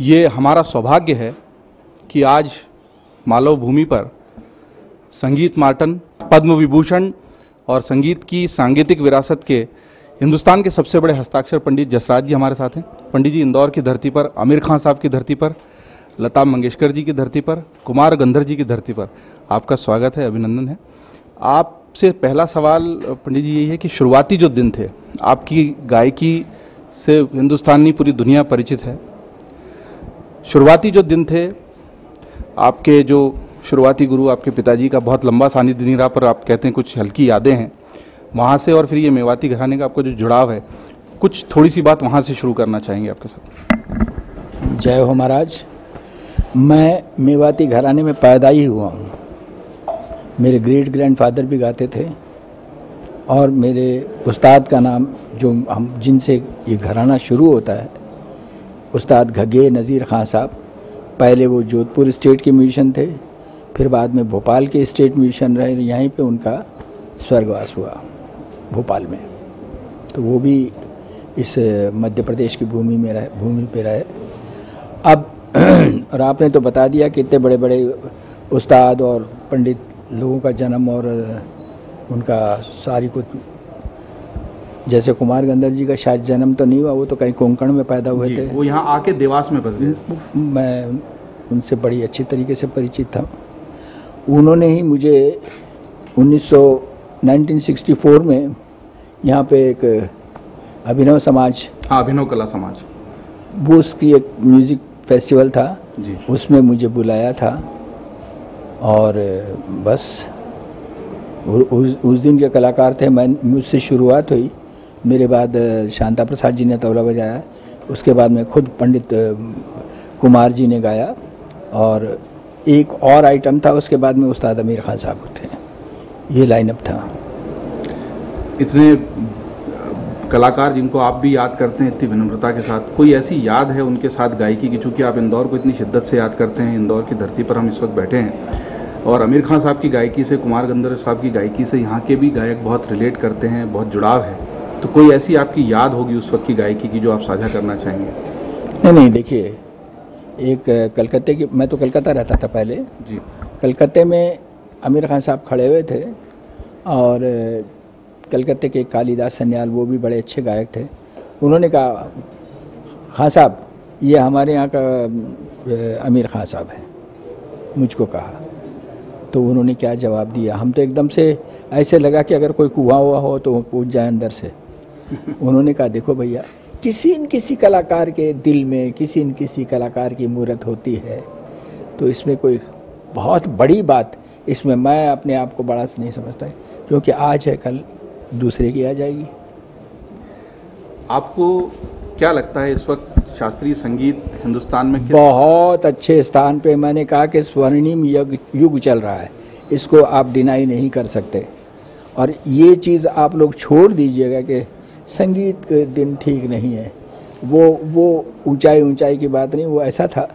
ये हमारा सौभाग्य है कि आज मालव भूमि पर संगीत मार्टन पद्म विभूषण और संगीत की सांगीतिक विरासत के हिंदुस्तान के सबसे बड़े हस्ताक्षर पंडित जसराज जी हमारे साथ हैं। पंडित जी इंदौर की धरती पर, आमिर खान साहब की धरती पर, लता मंगेशकर जी की धरती पर, कुमार गंधर जी की धरती पर आपका स्वागत है, अभिनंदन है। आपसे पहला सवाल पंडित जी यही है कि शुरुआती जो दिन थे आपकी गायकी से हिंदुस्तानी पूरी दुनिया परिचित है। शुरुआती जो दिन थे, आपके जो शुरुआती गुरु, आपके पिताजी का बहुत लंबा सानिध्य नहीं रहा, पर आप कहते हैं कुछ हल्की यादें हैं। वहाँ से और फिर ये मेवाती घराने का आपका जो जुड़ाव है, कुछ थोड़ी सी बात वहाँ से शुरू करना चाहेंगे आपके साथ? जय हो महाराज। मैं मेवाती घराने में पैदा ही हुआ हूँ। मेरे ग्रेट ग्रैंडफादर भी गाते थे। और मेरे उस्ताद का नाम जो हम, जिनसे ये घराना शुरू होता है, उस्ताद घगे नज़ीर खां साहब। पहले वो जोधपुर स्टेट के म्यूजिशन थे, फिर बाद में भोपाल के स्टेट म्यूजिशन रहे, यहीं पे उनका स्वर्गवास हुआ, भोपाल में। तो वो भी इस मध्य प्रदेश की भूमि में रहे, भूमि पे रहे। अब, और आपने तो बता दिया कि इतने बड़े बड़े उस्ताद और पंडित लोगों का जन्म और उनका सारी कुछ। जैसे कुमार गंधर जी का शायद जन्म तो नहीं हुआ वो तो कहीं कोंकण में पैदा हुए थे। वो यहाँ आके देवास में बस गए। मैं उनसे बड़ी अच्छी तरीके से परिचित था। उन्होंने ही मुझे 1900 1964 में यहाँ पे एक अभिनव समाज हाँ अभिनव कला समाज। वो उसकी एक म्यूज़िक फेस्टिवल था। जी। उसमें मुझे बुलाया था और बस उस उस दिन के कलाकार थे, मैं, मुझसे शुरुआत हुई। मेरे बाद शांता प्रसाद जी ने तबला बजाया। उसके बाद में खुद पंडित कुमार जी ने गाया। और एक और आइटम था, उसके बाद में उस्ताद अमीर खान साहब थे। ये लाइनअप था। इतने कलाकार जिनको आप भी याद करते हैं, इतनी विनम्रता के साथ, कोई ऐसी याद है उनके साथ गायकी की? चूँकि आप इंदौर को इतनी शिद्दत से याद करते हैं, इंदौर की धरती पर हम इस वक्त बैठे हैं। और आमिर खान साहब की गायकी से कुमार गंधर साहब की गायकी से यहाँ के भी गायक बहुत रिलेट करते हैं बहुत जुड़ाव है। तो कोई ऐसी आपकी याद होगी उस वक्त की गायकी की जो आप साझा करना चाहेंगे? नहीं नहीं देखिए एक कलकत्ते की मैं तो कलकत्ता रहता था पहले। जी। कलकत्ते में आमिर खान साहब खड़े हुए थे और कलकत्ते के कालीदास सन्याल वो भी बड़े अच्छे गायक थे। उन्होंने कहा खान साहब ये हमारे यहाँ का आमिर खान साहब है। मुझको कहा। तो उन्होंने क्या जवाब दिया? हम तो एकदम से ऐसे लगा कि अगर कोई कुआँ हुआ हो तो वो कूद जाए अंदर से। उन्होंने कहा देखो भैया किसी न किसी कलाकार के दिल में किसी न किसी कलाकार की मूर्त होती है तो इसमें कोई बहुत बड़ी बात इसमें मैं अपने आप को बड़ा नहीं समझता क्योंकि आज है कल दूसरे की आ जाएगी। आपको क्या लगता है इस वक्त शास्त्रीय संगीत हिंदुस्तान में बहुत अच्छे स्थान पे मैंने कहा कि स्वर्णिम युग युग चल रहा है। इसको आप डिनाई नहीं कर सकते। और ये चीज़ आप लोग छोड़ दीजिएगा कि संगीत के दिन ठीक नहीं है। वो वो ऊंचाई ऊंचाई की बात नहीं, वो ऐसा था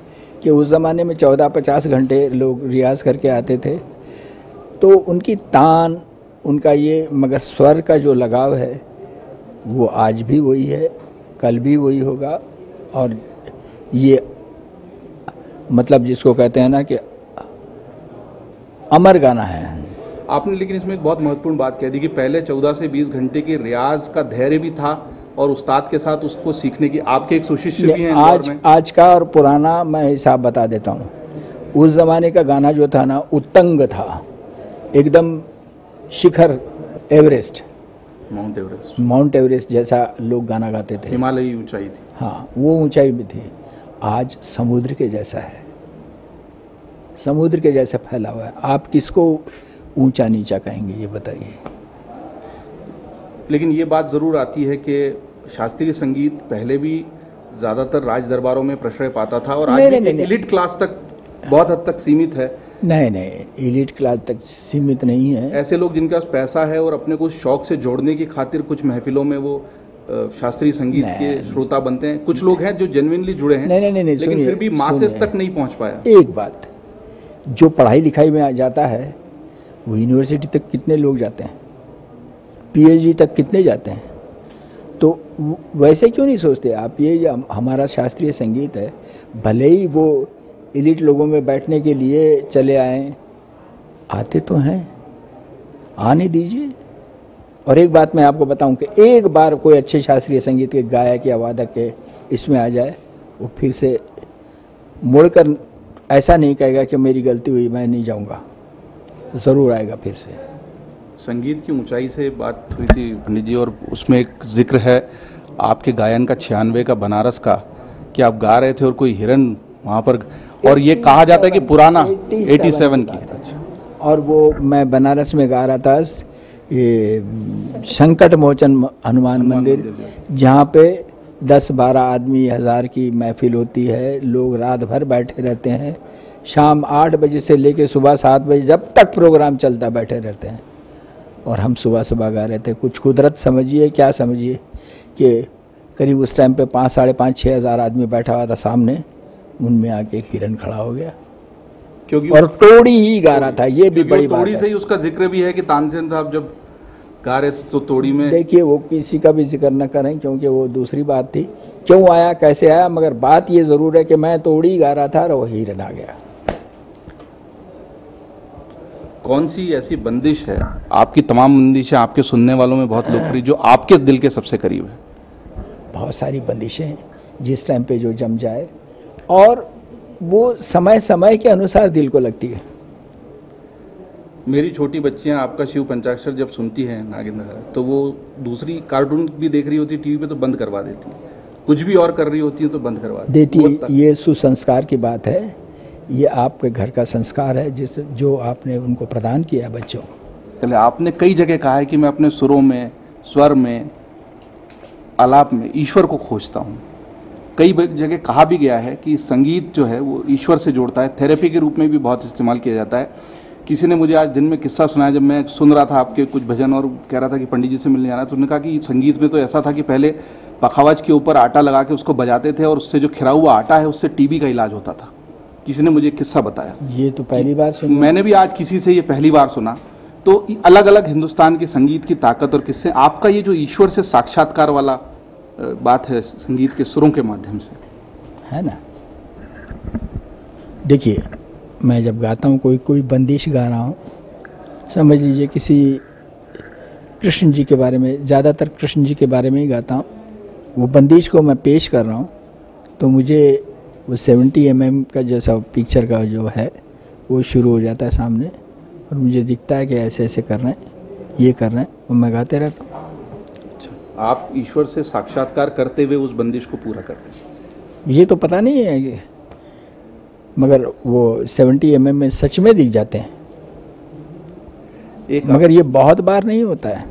कि उस ज़माने में चौदह, पचास घंटे लोग रियाज करके आते थे। तो उनकी तान, उनका ये मगर स्वर का जो लगाव है, वो आज भी वही है, कल भी वही होगा। और ये मतलब जिसको कहते हैं ना कि अमर गाना है। आपने लेकिन इसमें एक बहुत महत्वपूर्ण बात कह दी कि पहले 14 से 20 घंटे के रियाज का धैर्य भी था और उस्ताद के साथ उसको सीखने की आपके एक सुशिष्य भी हैं आज में। आज का और पुराना मैं हिसाब बता देता हूँ। उस ज़माने का गाना जो था ना उत्तंग था। एकदम शिखर Everest. Mount Everest mount Everest जैसा लोग गाना गाते थे। हिमालयी ऊंचाई थी। हाँ वो ऊंचाई भी थी। आज समुद्र के जैसा है। समुद्र के जैसा फैला हुआ है। आप किसको ऊँचा नीचा कहेंगे ये बताइए। लेकिन ये बात ज़रूर आती है कि शास्त्रीय संगीत पहले भी ज़्यादातर राज दरबारों में प्रश्रय पाता था और आज एलिट क्लास तक बहुत हद तक सीमित है। नहीं नहीं एलिट क्लास तक सीमित नहीं है। ऐसे लोग जिनके पास पैसा है और अपने को शौक से जोड़ने की खातिर कुछ महफिलों में वो शास्त्रीय संगीत के श्रोता बनते हैं। कुछ लोग हैं जो जेनविनली जुड़े हैं नहीं, नहीं, नहीं, नहीं, लेकिन फिर भी मासेस तक नहीं पहुँच पाया। एक बात जो पढ़ाई लिखाई में आ जाता है वो यूनिवर्सिटी तक कितने लोग जाते हैं? पीएचडी तक कितने जाते हैं? तो वैसे क्यों नहीं सोचते आप? ये हमारा शास्त्रीय संगीत है भले ही वो इलिट लोगों में बैठने के लिए चले आए। आते तो हैं। आने दीजिए। और एक बात मैं आपको बताऊँ कि एक बार कोई अच्छे शास्त्रीय संगीत के गायक या वादक के इसमें आ जाए, वो फिर से मुड़कर ऐसा नहीं कहेगा कि मेरी गलती हुई, मैं नहीं जाऊँगा। ज़रूर आएगा फिर से। संगीत की ऊंचाई से बात हुई थी पंडित जी, और उसमें एक ज़िक्र है आपके गायन का, छियानवे का बनारस का। कि आप गा रहे थे और कोई हिरन वहाँ पर। और ये कहा जाता है कि पुराना 87 की। अच्छा। और वो मैं बनारस में गा रहा था ये संकट मोचन हनुमान मंदिर जहाँ पे दस बारह आदमी हज़ार की महफिल होती है लोग रात भर बैठे रहते हैं शाम आठ बजे से लेके सुबह सात बजे जब तक प्रोग्राम चलता बैठे रहते हैं। और हम सुबह सुबह गा रहे थे। कुछ कुदरत समझिए क्या समझिए कि करीब उस टाइम पे पाँच साढ़े पाँच छः हज़ार आदमी बैठा हुआ था सामने। उनमें आके एक हिरन खड़ा हो गया। क्योंकि और तोड़ी ही गा रहा था ये भी बड़ी तोड़ी से ही उसका ज़िक्र भी है कि तानसेन साहब जब गा रहे थे तो तोड़ी में देखिए वो किसी का भी ज़िक्र न करें क्योंकि वो दूसरी बात थी। क्यों आया कैसे आया? मगर बात ये ज़रूर है कि मैं तोड़ी गा रहा था और वो हिरन आ गया। कौन सी ऐसी बंदिश है? आपकी तमाम बंदिशें आपके सुनने वालों में बहुत लोकप्रिय जो आपके दिल के सबसे करीब है। बहुत सारी बंदिशें हैं। जिस टाइम पे जो जम जाए और वो समय समय के अनुसार दिल को लगती है। मेरी छोटी बच्चियाँ आपका शिव पंचाक्षर जब सुनती हैं नागेंद्र तो वो दूसरी कार्टून भी देख रही होती है टीवी पे तो बंद करवा देती। है कुछ भी और कर रही होती है तो बंद करवा देती। हैं। ये सुसंस्कार की बात है। ये आपके घर का संस्कार है जिस जो आपने उनको प्रदान किया बच्चों को। पहले आपने कई जगह कहा है कि मैं अपने सुरों में स्वर में आलाप में ईश्वर को खोजता हूँ। कई जगह कहा भी गया है कि संगीत जो है वो ईश्वर से जोड़ता है। थेरेपी के रूप में भी बहुत इस्तेमाल किया जाता है। किसी ने मुझे आज दिन में किस्सा सुनाया जब मैं सुन रहा था आपके कुछ भजन और कह रहा था कि पंडित जी से मिलने जाना तो उन्होंने कहा कि संगीत में तो ऐसा था कि पहले पखावज के ऊपर आटा लगा के उसको बजाते थे और उससे जो खिरा हुआ आटा है उससे टीबी का इलाज होता था। किसी ने मुझे किस्सा बताया। ये तो पहली बार सुन। मैंने भी आज किसी से ये पहली बार सुना। तो अलग अलग हिंदुस्तान के संगीत की ताकत और किस्से आपका ये जो ईश्वर से साक्षात्कार वाला बात है संगीत के सुरों के माध्यम से। है ना? देखिए, मैं जब गाता हूँ, कोई कोई बंदिश गा रहा हूँ, समझ लीजिए किसी कृष्ण जी के बारे में, ज़्यादातर कृष्ण जी के बारे में ही गाता हूँ। वो बंदिश को मैं पेश कर रहा हूँ तो मुझे वो 70 एम mm का जैसा पिक्चर का जो है, वो शुरू हो जाता है सामने, और मुझे दिखता है कि ऐसे ऐसे कर रहे हैं, ये कर रहे हैं, और मैं गाते रहता हूँ। आप ईश्वर से साक्षात्कार करते हुए उस बंदिश को पूरा करते हैं। ये तो पता नहीं है कि मगर वो 70 एम में सच में दिख जाते हैं। एक मगर ये बहुत बार नहीं होता है।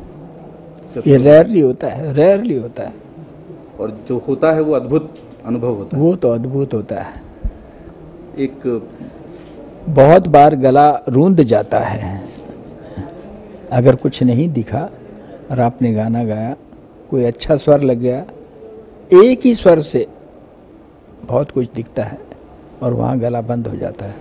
ये रेयरली होता है रेयरली होता है। और जो होता है वो अद्भुत अनुभव होता है। वो तो अद्भुत होता है है। एक बहुत बार गला रूंद जाता है। अगर कुछ नहीं दिखा और आपने गाना गाया कोई अच्छा स्वर लग गया एक ही स्वर से बहुत कुछ दिखता है और वहाँ गला बंद हो जाता है।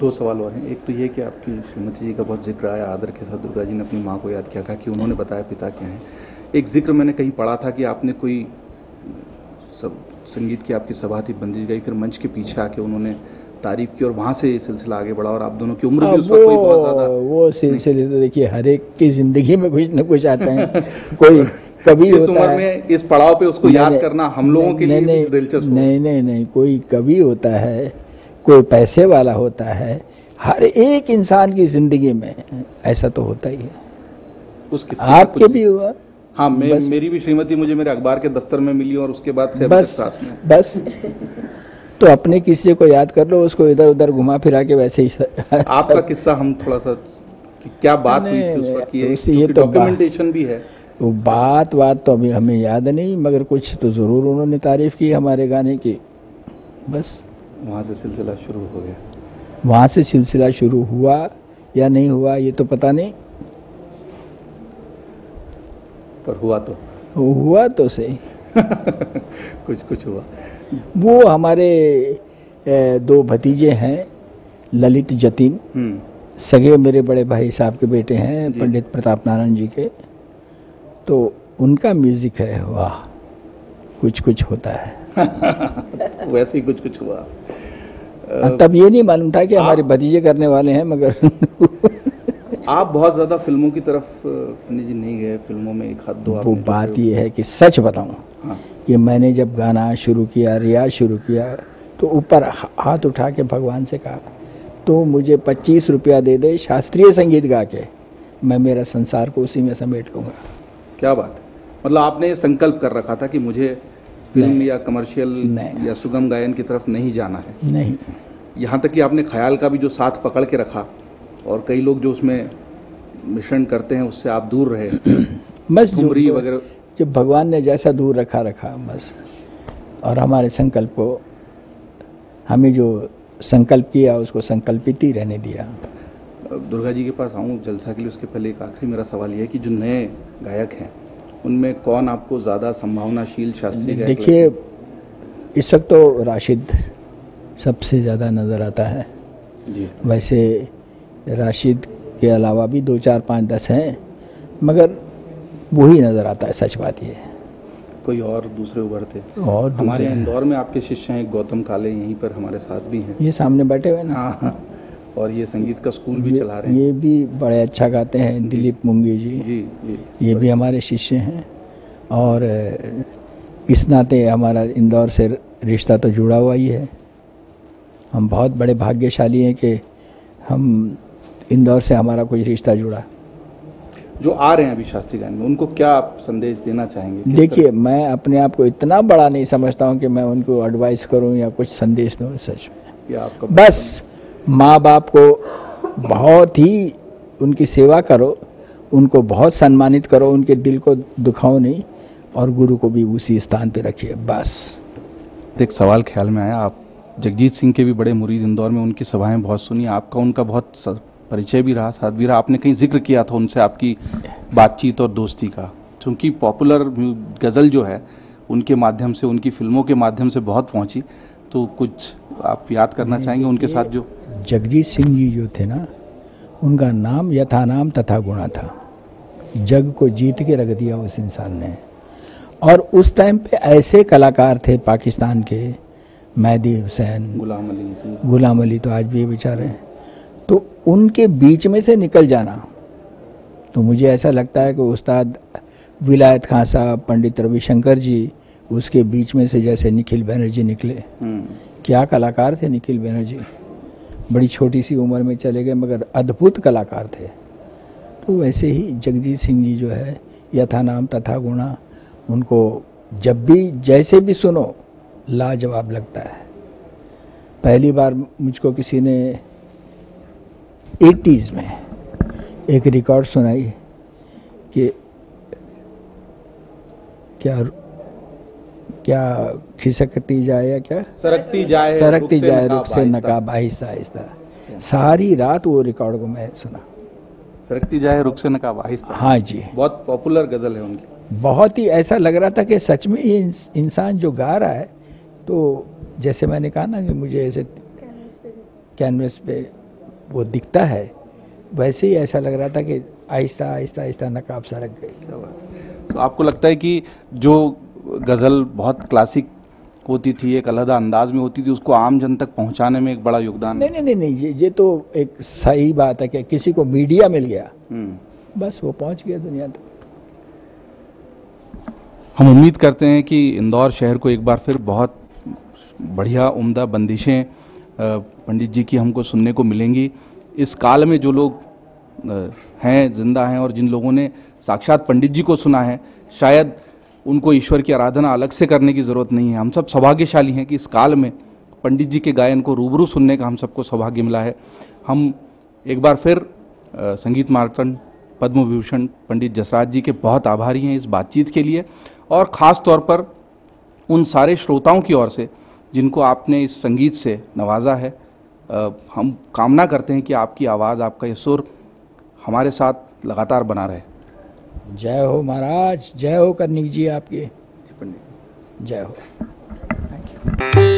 दो सवाल और हैं। एक तो ये कि आपकी श्रीमती जी का बहुत ज़िक्र आया आदर के साथ दुर्गा जी ने अपनी माँ को याद किया था कि उन्होंने बताया पिता क्या हैं। एक ज़िक्र मैंने कहीं पढ़ा था कि आपने कोई सब संगीत की आपकी सभा थी बंदिश गई फिर मंच के पीछे आके उन्होंने तारीफ़ की और वहाँ से ये सिलसिला आगे बढ़ा और आप दोनों की उम्र भी उस वक्त कोई बहुत ज़्यादा वो सिलसिले तो देखिए हर एक की ज़िंदगी में कुछ न कुछ आते हैं। कोई कभी इस उम्र है में इस पड़ाव पे उसको याद करना हम लोगों के लिए दिलचस्प नहीं नहीं नहीं कोई कवि होता है कोई पैसे वाला होता है हर एक इंसान की ज़िंदगी में ऐसा तो होता ही है। उस किस्से का आपके भी हुआ? हाँ मैं मेरी भी श्रीमती मुझे मेरे अखबार के दफ्तर में मिली और उसके बाद से बस बस। तो अपने किस्से को याद कर लो उसको इधर उधर घुमा फिरा के वैसे ही आपका किस्सा हम थोड़ा सा कि क्या बात हुई थी उस वक्त? ये तो डॉक्यूमेंटेशन भी है। वो बात बात तो अभी हमें याद नहीं मगर कुछ तो ज़रूर उन्होंने तारीफ़ की हमारे गाने की। बस। वहाँ से सिलसिला शुरू हो गया। वहाँ से सिलसिला शुरू हुआ या नहीं हुआ ये तो पता नहीं। पर हुआ तो। हुआ तो सही। कुछ कुछ हुआ। वो हमारे दो भतीजे हैं ललित जतिन। हम्म। सगे मेरे बड़े भाई साहब के बेटे हैं पंडित प्रताप नारायण जी के। तो उनका म्यूज़िक है वाह कुछ कुछ होता है। वैसे ही कुछ कुछ हुआ। तब ये नहीं मालूम था कि हमारे भतीजे करने वाले हैं मगर आप बहुत ज़्यादा फ़िल्मों की तरफ़ पंडित जी नहीं गए फ़िल्मों में एक हाथ दो वो बात ये है कि सच बताऊँ हाँ। कि मैंने जब गाना शुरू किया रियाज शुरू किया तो ऊपर हाथ उठा के भगवान से कहा तो मुझे पच्चीस रुपया दे दे शास्त्रीय संगीत गा के मैं मेरा संसार को उसी में समेट लूँगा। क्या बात मतलब आपने संकल्प कर रखा था कि मुझे फ़िल्म या कमर्शियल। या सुगम गायन की तरफ़ नहीं जाना है। नहीं। यहाँ तक कि आपने ख्याल का भी जो साथ पकड़ के रखा और कई लोग जो उसमें मिश्रण करते हैं उससे आप दूर रहे। बस जो वगैरह। जब भगवान ने जैसा दूर रखा रखा बस। और हमारे संकल्प को हमें जो संकल्प किया उसको संकल्पित ही रहने दिया। दुर्गा जी के पास आऊँ जलसा के लिए उसके पहले एक आखिरी मेरा सवाल यह है कि जो नए गायक हैं उनमें कौन आपको ज़्यादा संभावनाशील शास्त्रीय देखिए इस वक्त तो राशिद सबसे ज़्यादा नज़र आता है। जी। वैसे राशिद के अलावा भी दो चार पाँच दस हैं मगर वही नज़र आता है सच बात ये कोई और दूसरे उभरते? और हमारे इंदौर में आपके शिष्य हैं गौतम काले यहीं पर हमारे साथ भी हैं। ये सामने बैठे हुए ना? हाँ हाँ। और ये संगीत का स्कूल भी चला रहे हैं। ये भी बड़े अच्छा गाते हैं दिलीप मुंगी जी। जी जी। ये भी हमारे शिष्य हैं। और इस नाते हमारा इंदौर से रिश्ता तो जुड़ा हुआ ही है। हम बहुत बड़े भाग्यशाली हैं कि हम इंदौर से हमारा कोई रिश्ता जुड़ा। जो आ रहे हैं अभी शास्त्री गायन में उनको क्या आप संदेश देना चाहेंगे? देखिए मैं अपने आप को इतना बड़ा नहीं समझता हूँ कि मैं उनको एडवाइस करूँ या कुछ संदेश दूँ सच में। या आपका बस माँ बाप को बहुत ही उनकी सेवा करो उनको बहुत सम्मानित करो उनके दिल को दुखाओ नहीं और गुरु को भी उसी स्थान पे रखिए बस। एक सवाल ख्याल में आया आप जगजीत सिंह के भी बड़े मुरीद इंदौर में उनकी सभाएँ बहुत सुनी आपका उनका बहुत परिचय भी रहा साथ भी रहा। आपने कहीं ज़िक्र किया था उनसे आपकी बातचीत और दोस्ती का? क्योंकि पॉपुलर गज़ल जो है उनके माध्यम से उनकी फ़िल्मों के माध्यम से बहुत पहुँची तो कुछ आप याद करना चाहेंगे उनके साथ जो? जगजीत सिंह जी जो थे ना उनका नाम यथा नाम तथा गुणा था। जग को जीत के रख दिया उस इंसान ने। और उस टाइम पे ऐसे कलाकार थे पाकिस्तान के मेहदी हुसैन गुलाम अली गुलाम अली तो आज भी बेचारे हैं। तो उनके बीच में से निकल जाना। तो मुझे ऐसा लगता है कि उस्ताद विलायत खां साहब पंडित रविशंकर जी उसके बीच में से जैसे निखिल बनर्जी निकले। हम्म, क्या कलाकार थे निखिल बनर्जी? बड़ी छोटी सी उम्र में चले गए मगर अद्भुत कलाकार थे। तो वैसे ही जगजीत सिंह जी जो है यथा नाम तथा गुणा उनको जब भी जैसे भी सुनो लाजवाब लगता है। पहली बार मुझको किसी ने एटीज़ में एक रिकॉर्ड सुनाई कि क्या क्या खिसकती जाए या क्या? सरकती जाए सरकती जाए रुख से नकाब आहिस्ता। आहिस्ता सारी रात वो रिकॉर्ड को मैं सुना। सरकती जाए रुख से नकाब आहिस्ता। हाँ जी। बहुत पॉपुलर गज़ल है उनकी। बहुत ही ऐसा लग रहा था कि सच में ये इंसान जो गा रहा है तो जैसे मैंने कहा ना कि मुझे ऐसे कैनवस पे वो दिखता है। वैसे ही ऐसा लग रहा था कि आहिस्ता आहिस्ता आहिस्ता नकाब सरक गई। तो आपको लगता है कि जो गज़ल बहुत क्लासिक होती थी एक अलहदा अंदाज में होती थी उसको आम जन तक पहुँचाने में एक बड़ा योगदान नहीं नहीं नहीं नहीं ये ये तो एक सही बात है कि किसी को मीडिया मिल गया। हम्म। बस वो पहुँच गया दुनिया तक। हम उम्मीद करते हैं कि इंदौर शहर को एक बार फिर बहुत बढ़िया उम्दा बंदिशें पंडित जी की हमको सुनने को मिलेंगी। इस काल में जो लोग हैं, ज़िंदा हैं और जिन लोगों ने साक्षात पंडित जी को सुना है, शायद उनको ईश्वर की आराधना अलग से करने की ज़रूरत नहीं है। हम सब सौभाग्यशाली हैं कि इस काल में पंडित जी के गायन को रूबरू सुनने का हम सबको सौभाग्य मिला है। हम एक बार फिर संगीत मार्तंड पद्म विभूषण पंडित जसराज जी के बहुत आभारी हैं इस बातचीत के लिए और ख़ास तौर पर उन सारे श्रोताओं की ओर से जिनको आपने इस संगीत से नवाजा है आ, हम कामना करते हैं कि आपकी आवाज़ आपका ये सुर हमारे साथ लगातार बना रहे। जय हो महाराज जय हो करनी जी आपके। जय हो। Thank you